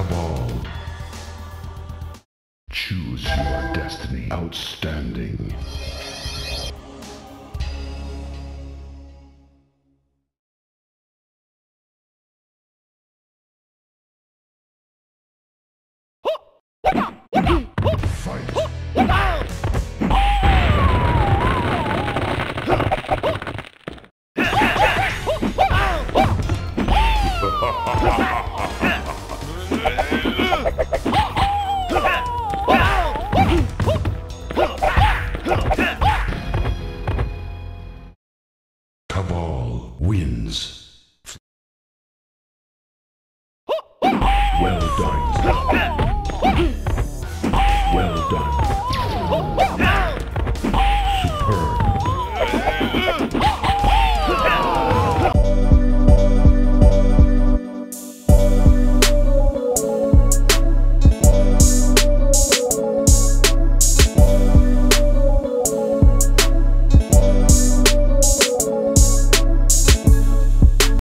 Cabal. Choose your destiny. Outstanding. Cabal wins. Well done.